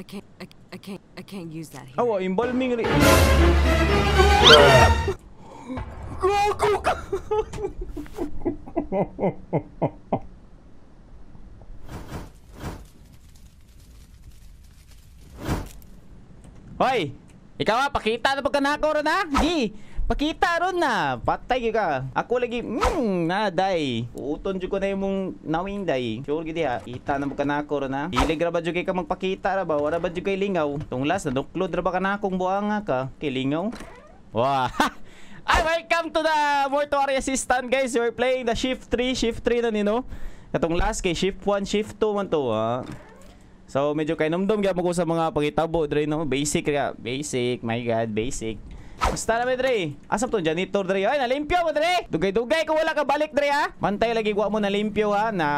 I can't. I, I can't. I can't use that here. Awa, embalming rin. Gago ka! Hoy! Ikaw ah, pakita na pagkanako ron ha? Gi! Pakita ron na! Patay ka! Ako lagi, hmm, naday. Uuton dyan ko na yung nawing day. Sure gidi ha? Kita na pagkanako ron ha? Hilig ra ba kay ka magpakita ra ba? Wala ba dyan kay lingaw? Tong last, naduklod ra ba kanakong buanga ka? Kay lingaw? Wow! Ay, welcome to the mortuary assistant guys. We're playing the shift 3, shift 3 na nino. Katong last kay shift 1, shift 2 man to ha. So medyo kay numdum gyapon ko sa mga pangitabo dre no. Basic ra, basic. My god, basic. Basta na dre. Asap to janitor dre. Ay, nalimpyo mo dre. Dugay-dugay ko wala ka balik dre ha. Mantay lagi ko mo nalimpyo ha na.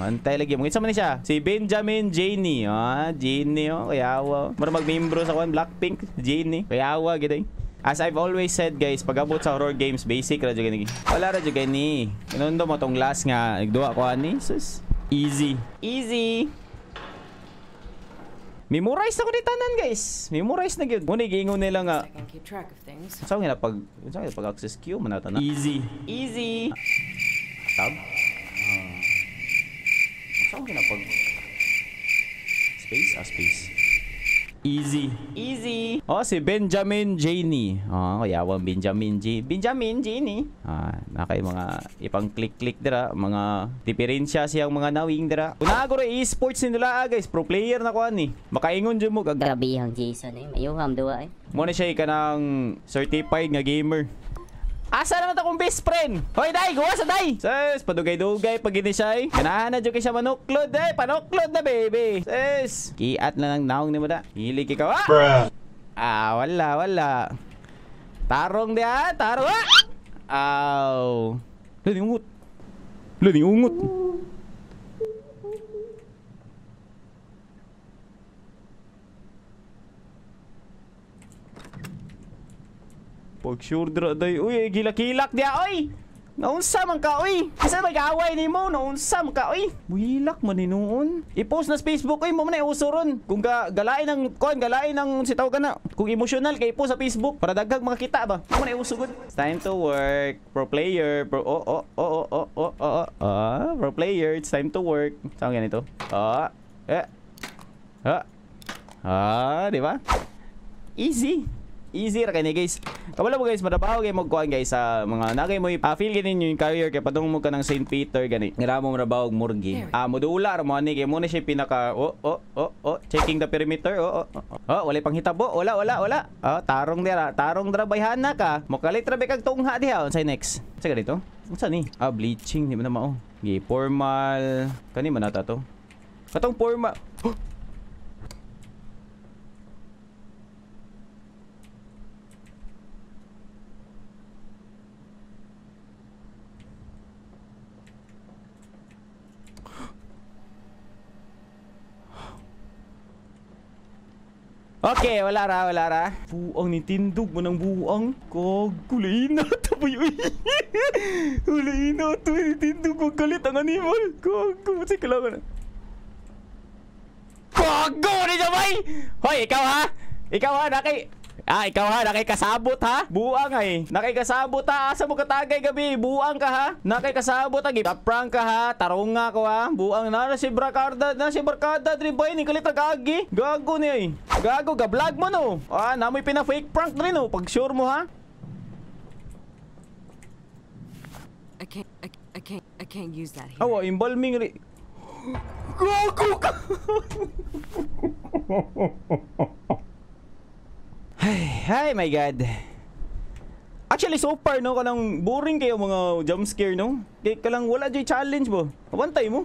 Mantay lagi mo. Kinsa man siya? Si Benjamin Janey. Ah, Janey oh. Kayawa. Mura mag-membro sa kwan Blackpink. Janey. Kayawa gid As I've always said guys, pag abot sa horror games, basic ra jud gani. Wala ra jud gani. Inundo mo tong last nga nagduwa ko ani. Easy. Easy. Memorize na ko ni tanan guys. Memorize na gyud. Muna giingon nila nga things. Saan nga pag saan nga pag access queue man na Easy. Easy. Tab. Uh, saan nga pag space ah space. Easy. Easy. Oh, si Benjamin Janey. Oh, kayawang Benjamin J. Benjamin Janey. Ah, na kay mga ipang click-click dira, mga diferensya siyang mga nawing dira. Una ko e-sports nila ah, guys, pro player na ko ani. Makaingon jud mo kag Grabe ang Jason eh. Mayuham duwa eh. mo na siya kanang certified nga gamer. Asa naman akong best friend? Hoy, day! Gawa sa day! Sis, padugay-dugay pag ini siya eh. Ganahan na dyan kay siya manuklod eh. Panuklod na, baby. Sis, kiat na lang naong ni mo da. Hilig ikaw, ah! Ah, wala, wala. Tarong di ah, tarong ah! Aw. Laling ungot. Laling ungot. Pag sure dra day. Uy, gilak-kilak dia, oy! Naunsa man ka, oy! Kasi may kaaway ni mo, naunsa man ka, oy! Buhilak man ni noon. I-post na sa Facebook, oy, mo man uso ron. Kung ga, galain ng, kon, galain ng sitaw ka na. Kung emotional, kay post sa Facebook para dagdag makakita ba. Mo na uso good. Time to work. Pro player. Pro, oh, oh, oh, oh, oh, oh, oh, ah, pro player. It's time to work. Saan ganito? Ah, eh, ah, ah, di ba? Easy. Easy ra kani guys. Kabalo mo guys, madabaho kay mo kuan guys sa mga nagay mo uh, feel gani yung career kay padung mo ka ng St. Peter gani. Ngira mo madabaho og murgi. Ah, modula ra mo ani kay mo na siya pinaka oh oh oh oh checking the perimeter. Oh oh oh. Oh, wala pang hitabo. Wala wala wala. Oh, tarong dira. Tarong dra bayhana ka. Mo kalit ra kag tungha diha. Unsay next? Sa ganito? Unsa ni? Ah, bleaching di man na mao. Gi formal. Kani man ata to. Katong formal. Okay, wala ra, wala ra. Buang ni mo ng buang. Kagulay na ito ba yun? Hulay na ito ni tindog. Kung galit ang animal. Kailangan na. Kago ni Jamay! Hoy, ikaw ha? Ikaw ha, nakay... Ah, ikaw ha, nakay kasabot ha? Buang ay. Nakay kasabot ha. Asa mo katagay gabi? Buang ka ha? Nakay kasabot ha. Giprank ka ha? Tarong nga ko ha? Buang na na si Bracarda. Na si Barkada. Dri boy, ni kalit kagi. Gago ni ay. Gago, ga-vlog mo no. Ah, namoy pina-fake prank rin no. Pag sure mo ha? I can't. I, I can't. I can't use that here. Awa, embalming rin. Gago ka! Ay, ay my god. Actually, so far, no, kanang boring kayo mga jump scare, no? Kaya ka lang wala dyan challenge mo. Abantay mo.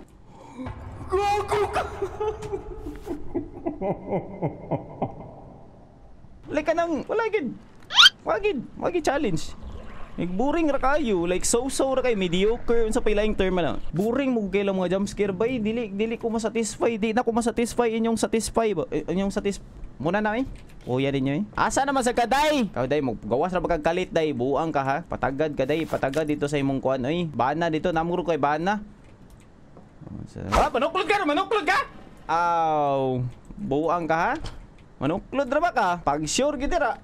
Gago ka! like ka nang, wala gid. Wala gid, wala gid challenge. Like, boring ra kayo. Like, so-so ra kayo. Mediocre. Unsa pa ilang term lang. Boring mo kayo lang mga jump scare. Bay, dili, dili ko masatisfy. Di na ko masatisfy inyong satisfy ba? Inyong satis... Muna na eh. Kuya ninyo eh. Asa naman sa kaday? Kau day, mo gawas ra ba kag kalit day. Buang ka ha. Patagad ka day. Patagad dito sa imong kuan. Oy, bana dito. Namuro kay bana. Ah, manuklod ka! Manuklod ka! Aw. Buang ka ha? Manuklod ra ba ka? Pag sure gid ra.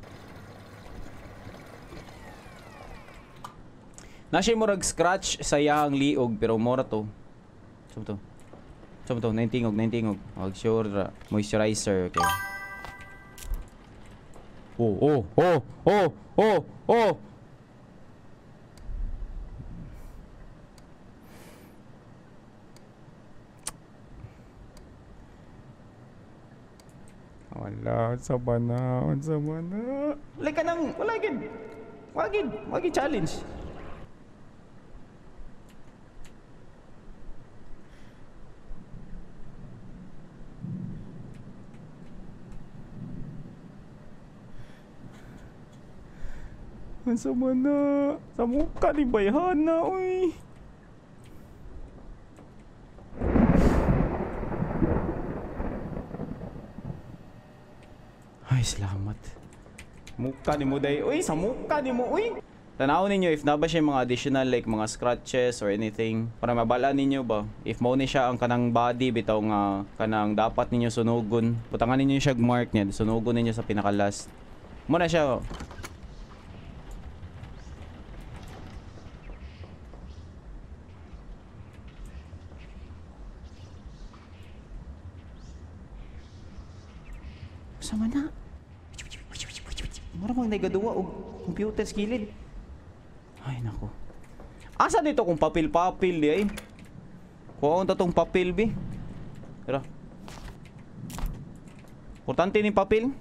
Na siya murag scratch sa iyang liog pero mora to. Saan to? Saan to? Naintingog, naintingog. Pag sure ra. Moisturizer, okay. Oh, oh, oh, oh, oh, oh. Wala, sa bana, sa bana. Wala ka nang, wala gid. Wagid, wagid challenge. Ang sama na. Sa mukha ni Bayhana, uy. Ay, salamat. Mukha ni mo day. Uy, sa mukha ni mo, uy. Tanawon ninyo if na ba siya mga additional like mga scratches or anything para mabala ninyo ba if mo ni siya ang kanang body bitaw nga kanang dapat ninyo sunugon butangan ninyo siya mark niya sunugon ninyo sa pinaka last mo na siya oh. Sama na. Mara mang nagaduwa og computer skilled. Ay nako. Asa dito kung papel-papel di ay? Kuha ko tong papel bi. Tara. Importante ni papel.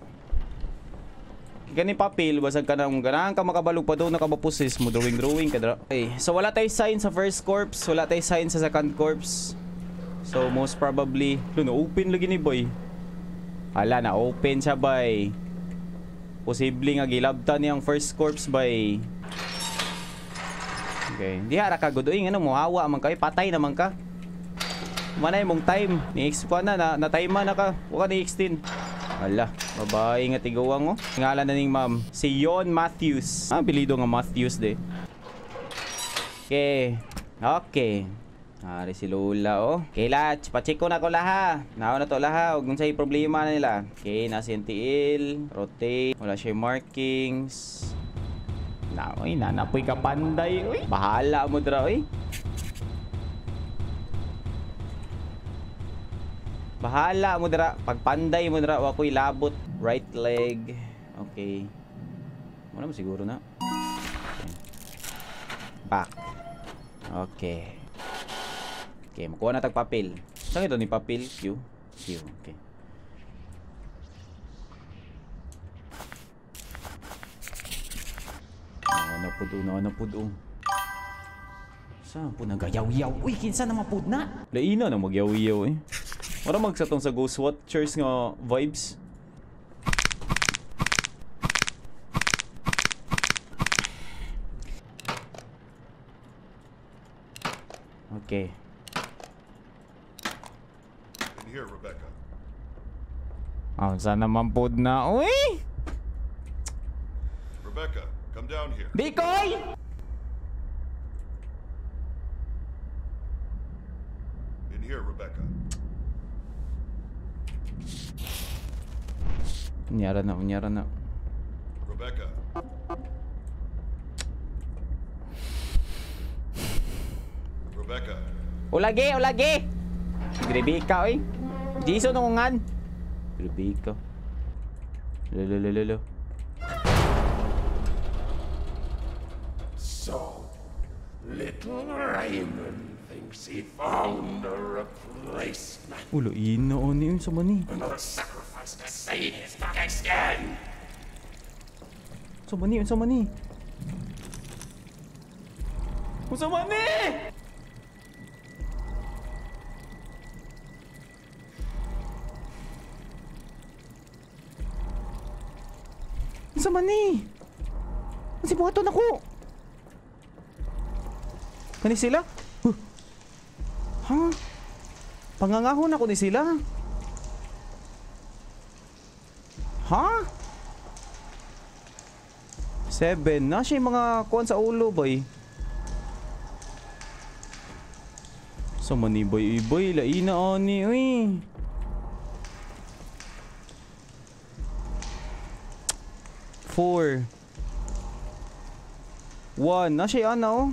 Gani papel basag ka nang ganahan ka makabalog pa doon nakabapusis mo drawing drawing ka dra. Okay, so wala tay sign sa first corpse, wala tay sign sa second corpse. So most probably, no open lagi ni boy. Ala na open siya bay. Posible nga gilabtan niyang first corpse bay. Okay, di hara ka gudoy ano mo hawa man kay patay naman ka. Manay mong time, ni X na na, na time na ka. Wa ni extend. Ala, babae nga tigawang oh. Ngalan na ning ma'am, si Yon Matthews. Ah, apelido nga Matthews de. Okay. Okay. Ari si Lola oh. Okay, Lach, pacheck ko na ko laha. Nao na to laha, ug unsay problema na nila. Okay, na si NTL, rotate, wala siya markings. Na, oy, nanapoy ka panday, oy. Bahala mo dra, oy. Bahala mo dra, pagpanday mo dra, wa ko'y labot. Right leg. Okay. Mo naman siguro na. Back. Okay. Okay, makuha na tag papel. Saan ito ni papel? Q. Q, okay. Nawa na doon, nawa na doon. Saan po nagayaw-yaw? Uy, kinsa na mapud na? Laina na magyaw-yaw eh. Wala magsatong sa Ghost Watchers nga vibes. Okay. Here, Rebecca. Ah, saan naman pod na? Uy! Rebecca, come down here. Dikoy! In here, Rebecca. Unyara na, unyara na. Rebecca. Rebecca. Ulagi, ulagi! Grabe ka, oy. Jason nungan. Grabe ka. Lolo. So, little Raymond thinks he found a replacement. Ulo, ino, ano yun sa mani? Another sacrifice to save his lucky skin. Sa mani, sa mani. Sa mani! Sa mani! Kasi buhaton ako! Kani sila? Huh. Ha? Pangangahon ako ni sila? Ha? Seven. Na siya mga kuwan sa ulo, boy. Sa mani, boy. Boy, laina ani, uy. Four. One. Na siya ano?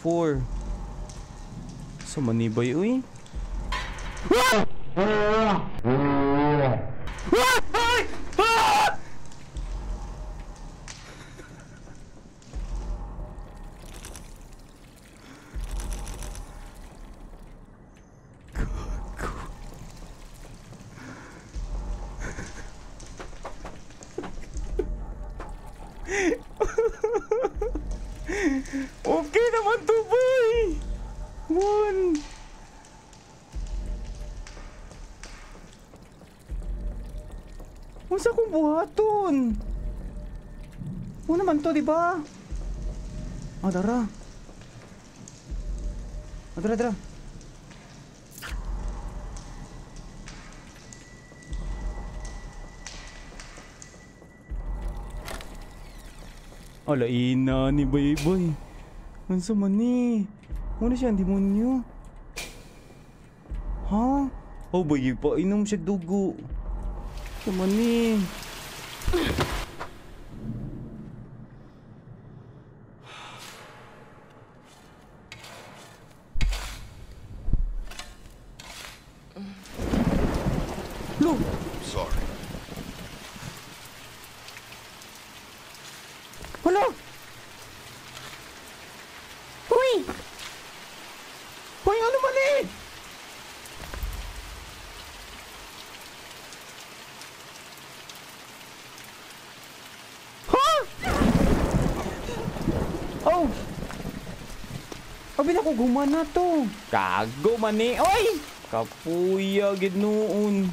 Four. Sa manibay, uy. Okay naman to, boy! One! Unsa kong buhaton? Mo naman to, di ba? Ah, dara. Ah, dara, dara. Ala, ina ni Bayboy. Unsa man ni? Muna siya ang demonyo. Ha? Oh, bayi pa inom siya dugo. Unsa man ni? Lo, Sorry. Hala! Hoy! Hoy, ano mali? Ha? Oh! Abi na ko gumana to. Kago man ni. Oy! Kapuya gid noon.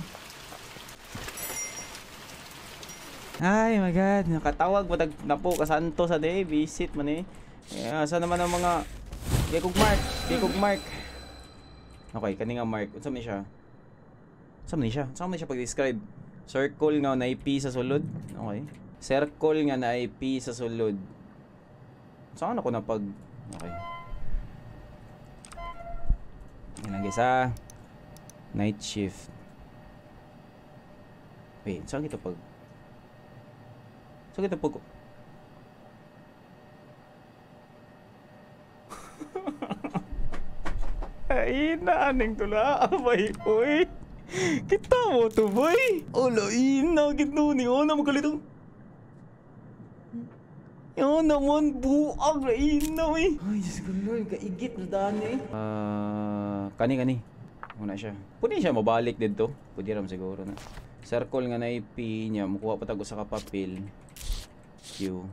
Ay my god, nakatawag matag na po kasanto sa day visit man eh. Yeah, asa naman ang mga kay kog mark, kay kog mark. Okay, kani nga mark. Unsa man siya? Unsa man siya? Unsa man siya pag-describe? Circle nga na IP sa sulod. Okay. Circle nga na IP sa sulod. Saan ako na pag Okay. Yan. Night shift. Wait, saan kita pag So kita pag Ay, naaning tula, abay, uy. Kita mo to, boy. Ala, ina, gito ni, oh, na magalito. Yan naman, buag na ina, uy. Ay, Diyos ko, Lord, kaigit na daan eh. Ah, kani, kani. Muna siya. Pwede siya mabalik dito. Pwede ram siguro na. Circle nga na IP niya, mukuha pa tago sa kapapil. Q.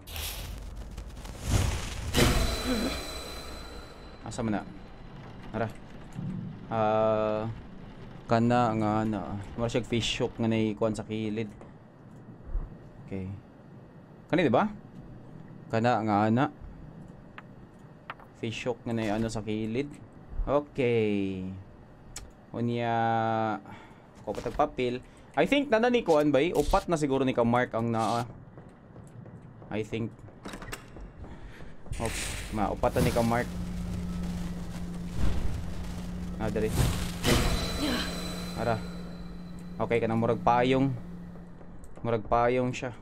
Asa man na? Ara. Ah, kana nga na. Mara siya fish hook nga naikuan sa kilid. Okay. Kani di ba? Kana nga ana. Fish hook nga na ano sa kilid. Okay. Unya ko patag papel. I think nana ni kuan bay upat na siguro ni ka mark ang naa. I think Oh, ma upat na ni ka mark. Ah, dali. Ara. Okay ka na murag payong. Murag payong siya.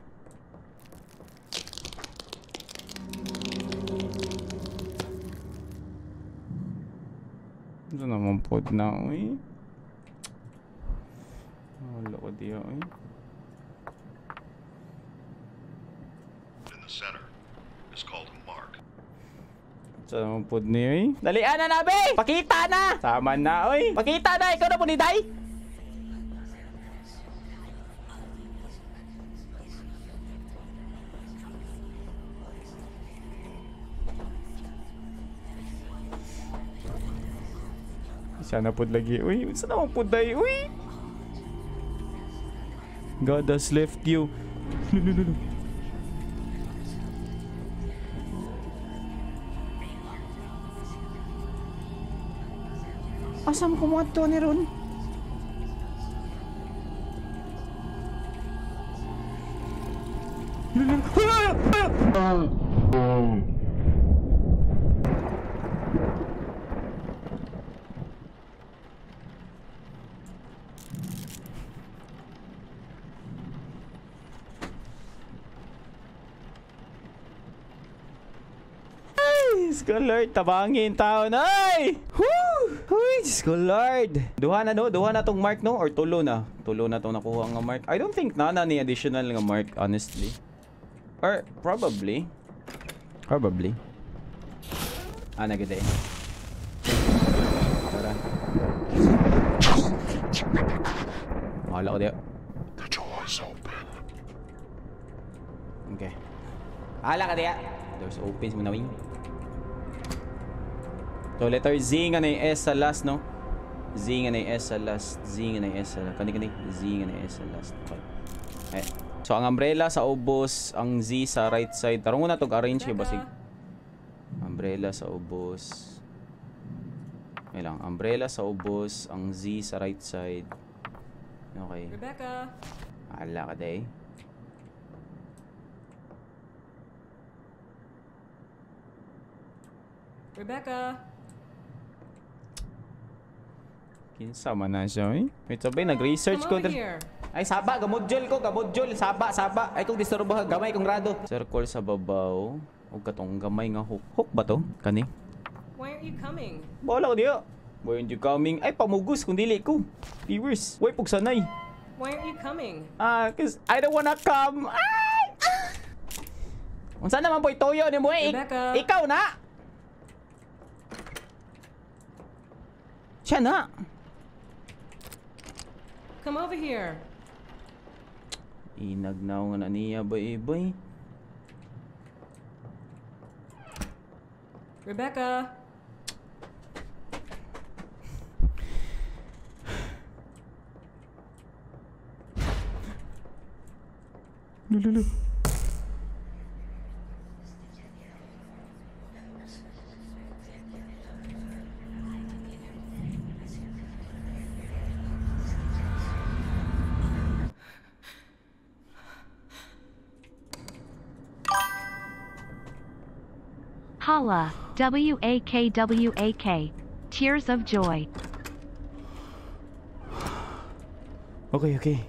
Naman po na, uy. Wala ko diya, uy. In the center is called a mark. Ito naman po niya, uy. Dalian na na, be! Pakita na! Sama na, uy. Pakita na! Ikaw na po ni Day! Sana po lagi, uy. Saan naman po Day, uy? God has left you. Lulululu. Asam ko mga to ni Ron? Diyos ko Lord, tabangin taon. Ay! Woo! Uy, Diyos ko Lord. Duha na no? Duha na tong mark no? Or tulo na? Tulo na tong nakuha nga mark. I don't think na na ni additional nga mark, honestly. Or probably. Probably. Ah, nagade. Tara. Mahala ko diyo. The door's open. Okay. Hala ka diya. Doors open mo na wing. So letter Z nga na yung S sa last no. Z nga na yung S sa last. Z nga na yung S sa last. Kani kani. Z nga na yung S sa last. Okay. Eh. So ang umbrella sa ubos, ang Z sa right side. Tarong na tog arrange kay basig. Umbrella sa ubos. Ay lang, umbrella sa ubos, ang Z sa right side. Okay. Rebecca. Ala ka day. Rebecca. Kinsa man na siya eh. Wait, sabay, nag-research ko. Ay, saba, gamodjol ko, gamodjol, saba, saba. Ay, kung disturbo ka, gamay kong rado. Circle sa babaw. O katong gamay nga hook. Hook ba to? Kani? Why aren't you coming? Bala ko diyo. Why aren't you coming? Ay, pamugos kung dili ko. Viewers, way pug sanay. Why aren't you coming? Ah, cause I don't wanna come. Ay! Unsa naman po itoyo ni mo eh? Ikaw na! Siya na. Come over here. Inagnaw nga na niya ba ibay? Rebecca. Lululu. Hala, W A K W A K. Tears of joy. Okay, okay.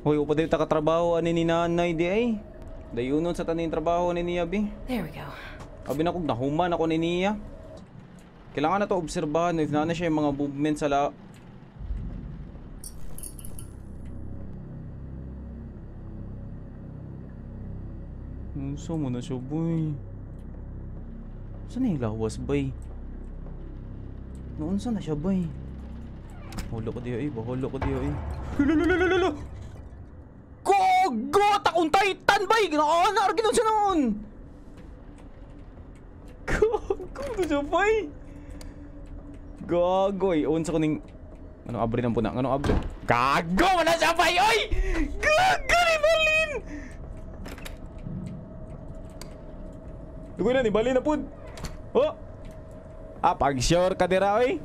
Hoy, upa dayo takatrabaho ani ni nanay di ay. Dayunon sa tanin trabaho ni niya bi. There we go. Abi na kog nahuman ako ni niya. Kailangan na to obserbahan if na siya yung mga movement sa la... Unsa mo na siya, boy? Saan yung lawas, bay? Noon saan na siya, bay? Holo ko diyo, eh. Baholo ko diyo, eh. Lulululululu! Gogo! Takong titan, bay! Ginaanar! Ginon siya noon! Gago na siya, bay! Gago, eh. Unsa ko ning... Ano abri ng puna? Ano abri? Gago! Wala siya, bay! Oy! Gago ni Balin! Dugoy na ni Balin na pud. Oh! Ah, pag sure ka dira, oy.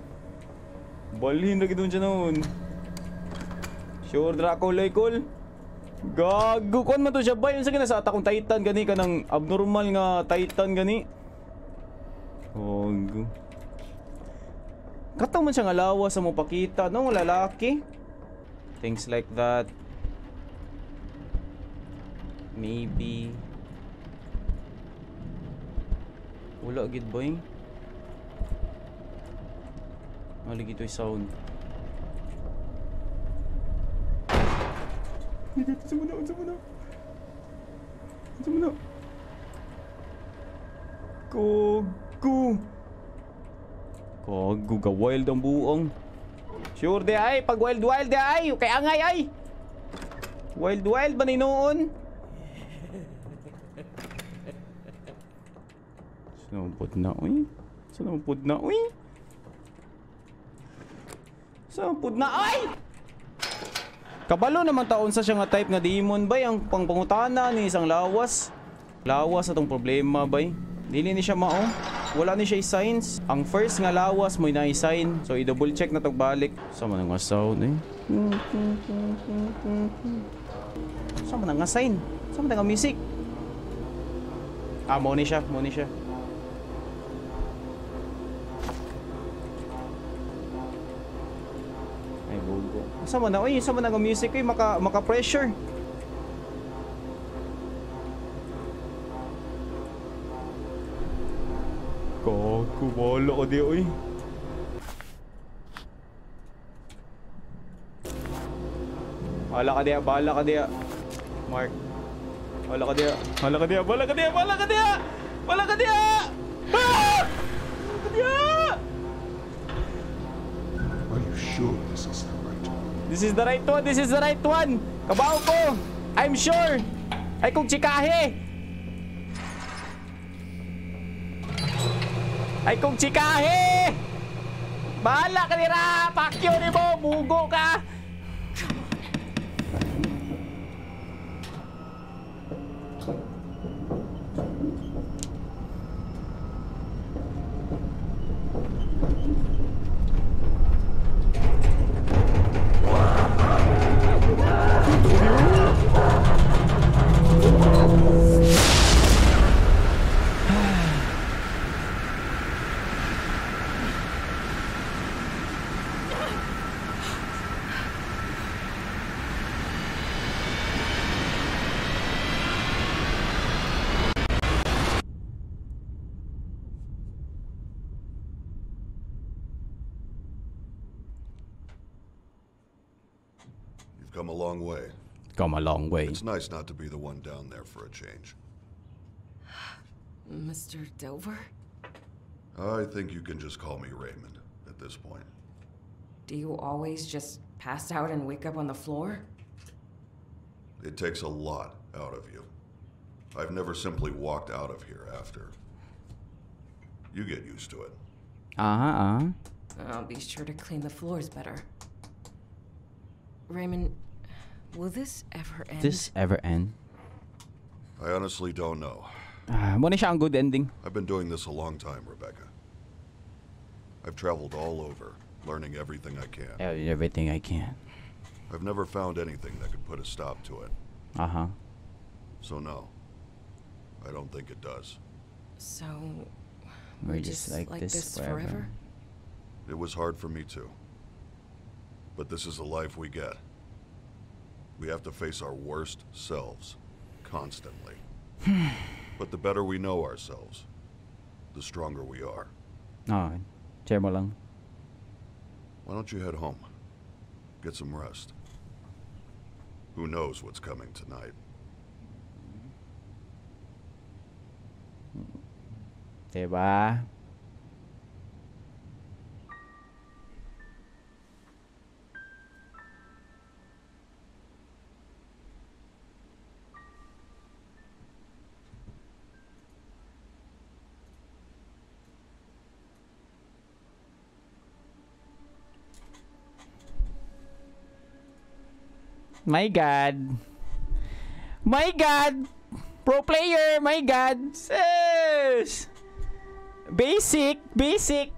Balhin na gidon siya noon. Sure dra ko Loykol. Gago kon man to siya bay unsa gina sa atakong Titan gani ka ng abnormal nga Titan gani. Gago. Kataw man siya nga lawas sa mo pakita no lalaki. Things like that. Maybe Wala gid boy. Wala gid sound. Unsa mo na, unsa mo na. Unsa mo na. Kogo. Kogo ga wild ang buong. Sure de ay, pag wild wild de ay, kay angay ay. Wild wild ba ni noon? Sinampod na, uy. Sinampod na, uy. Sinampod na, ay! Kabalo naman taon sa siya nga type nga demon bay ang pangpangutana ni isang lawas. Lawas atong problema bay. Dili ni siya mao. Wala ni siya signs. Ang first nga lawas mo na sign. So i-double check na tog balik. Sama na nga sound eh. Sama na nga sign. Sama na nga music. Ah, mo ni siya, mo ni siya. Bugo. Sama na, uy, sama na nga music, uy, maka, maka-pressure. Kaku, bahala ka di, uy. Bahala ka di, bahala ka di. Mark. Bahala ka di, bahala ka di, bahala ka di, bahala ka di. Bahala ka di. Ah! Bahala ka di. This is the right one, this is the right one. Kabaw ko. I'm sure. Ay kung tsikahe. Ay kung tsikahe. Bahala ka nira. Pakyo ni mo. Mugo ka. You've come a long way. Come a long way. It's nice not to be the one down there for a change. Mr. Dover? I think you can just call me Raymond at this point. Do you always just pass out and wake up on the floor? It takes a lot out of you. I've never simply walked out of here after. You get used to it. Uh-huh. I'll be sure to clean the floors better. Raymond, will this ever end? This ever end? I honestly don't know. Muna siya good ending. I've been doing this a long time, Rebecca. I've traveled all over, learning everything I can. Everything I can. I've never found anything that could put a stop to it. Uh-huh. So, no. I don't think it does. So, We're we're just just like, like this, this forever. forever? It was hard for me too. But this is the life we get. We have to face our worst selves constantly. but the better we know ourselves, the stronger we are. Ah, share mo lang. Why don't you head home? Get some rest. Who knows what's coming tonight? Diba? My God. My God. Pro player. My God. Sis. Basic. Basic.